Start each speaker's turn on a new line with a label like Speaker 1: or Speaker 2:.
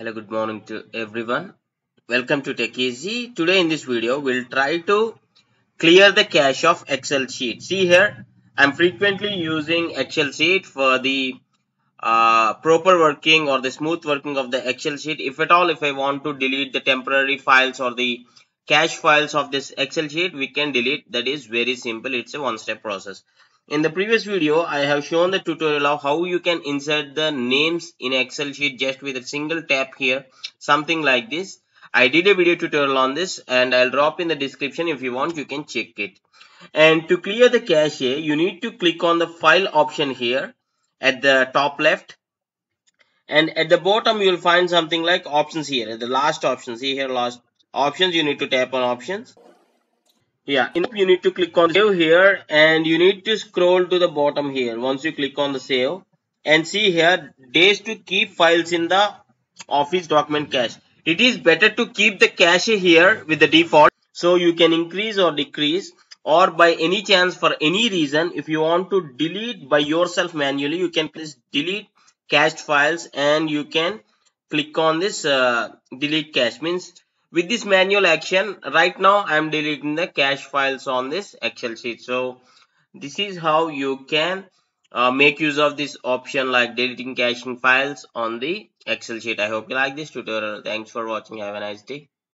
Speaker 1: Hello, good morning to everyone. Welcome to Tech Easy. Today in this video, we'll try to clear the cache of Excel sheet. See here, I'm frequently using Excel sheet for the uh, proper working or the smooth working of the Excel sheet. If at all, if I want to delete the temporary files or the cache files of this Excel sheet, we can delete. That is very simple. It's a one-step process. In the previous video, I have shown the tutorial of how you can insert the names in Excel sheet just with a single tap here, something like this. I did a video tutorial on this and I'll drop in the description if you want, you can check it. And to clear the cache, you need to click on the file option here at the top left. And at the bottom, you'll find something like options here, the last option. See here, last options, you need to tap on options yeah you need to click on save here and you need to scroll to the bottom here. Once you click on the save and see here days to keep files in the office document cache. It is better to keep the cache here with the default so you can increase or decrease or by any chance for any reason if you want to delete by yourself manually you can please delete cached files and you can click on this uh, delete cache. Means with this manual action right now i'm deleting the cache files on this excel sheet. So this is how you can uh, make use of this option like deleting caching files on the excel sheet. I hope you like this tutorial. Thanks for watching. Have a nice day